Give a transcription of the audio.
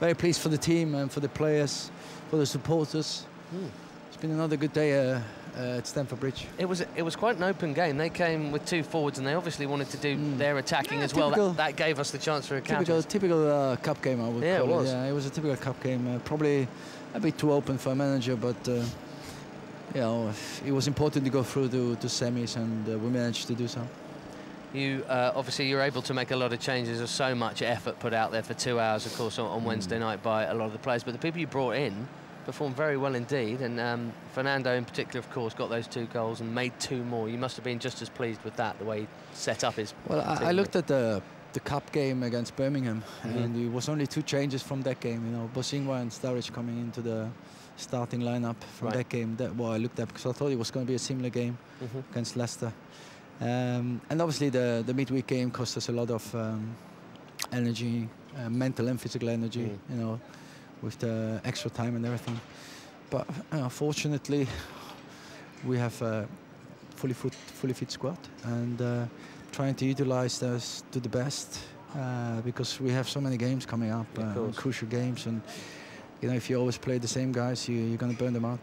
very pleased for the team and for the players, for the supporters. Mm. It's been another good day uh, uh, at Stamford Bridge. It was it was quite an open game. They came with two forwards, and they obviously wanted to do mm. their attacking yeah, as well. That, that, gave us the chance for a counter. typical typical uh, cup game. I would yeah, call it was. It. Yeah, it was a typical cup game. Uh, probably a bit too open for a manager, but uh, you know it was important to go through to, to semis, and uh, we managed to do so. You uh, obviously you're able to make a lot of changes. There's so much effort put out there for two hours, of course, on, on Wednesday mm. night by a lot of the players. But the people you brought in performed very well indeed. And um, Fernando, in particular, of course, got those two goals and made two more. You must have been just as pleased with that, the way he set up his. Well, I, I, looked at the the cup game against Birmingham, mm -hmm. and it was only two changes from that game. You know, Bosingwa and Sturridge coming into the starting lineup from right. that game. That what I looked at because I thought it was going to be a similar game mm -hmm. against Leicester. Um, and obviously the, the midweek game cost us a lot of um, energy, uh, mental and physical energy, mm. you know, with the extra time and everything. But uh, fortunately, we have a fully fit, fully fit squad and uh, trying to utilize those to the best uh, because we have so many games coming up, uh, crucial games, and you know if you always play the same guys, you, you're going to burn them out.